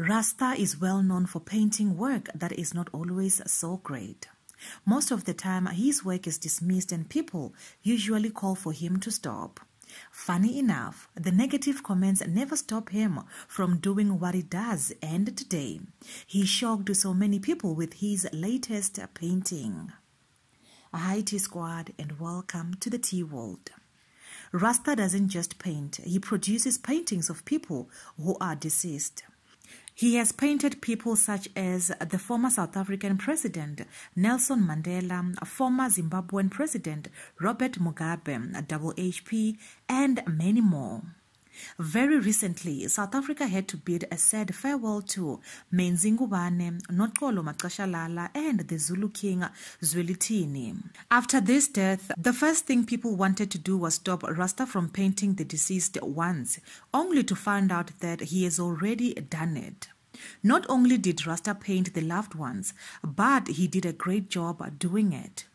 Rasta is well known for painting work that is not always so great. Most of the time, his work is dismissed and people usually call for him to stop. Funny enough, the negative comments never stop him from doing what he does, and today he shocked so many people with his latest painting. Hi, Tea Squad, and welcome to the Tea World. Rasta doesn't just paint, he produces paintings of people who are deceased. He has painted people such as the former South African President Nelson Mandela, former Zimbabwean President Robert Mugabe, Double HP, and many more. Very recently, South Africa had to bid a sad farewell to Menzi Ngubane, Noxolo Maqashalala, and the Zulu king Zwelithini. After this death, the first thing people wanted to do was stop Rasta from painting the deceased ones, only to find out that he has already done it. Not only did Rasta paint the loved ones, but he did a great job doing it.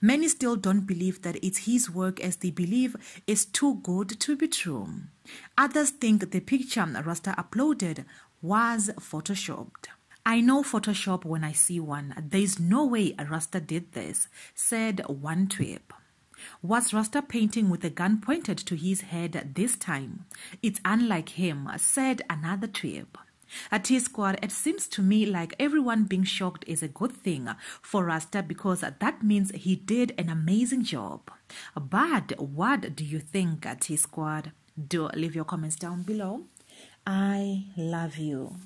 Many still don't believe that it's his work as they believe it's too good to be true. Others think the picture Rasta uploaded was photoshopped. I know Photoshop when I see one. There's no way Rasta did this, said one twip. Was Rasta painting with a gun pointed to his head this time? It's unlike him, said another twip. At Tea Squad, it seems to me like everyone being shocked is a good thing for Rasta because that means he did an amazing job. But what do you think, Tea Squad? Do leave your comments down below. I love you.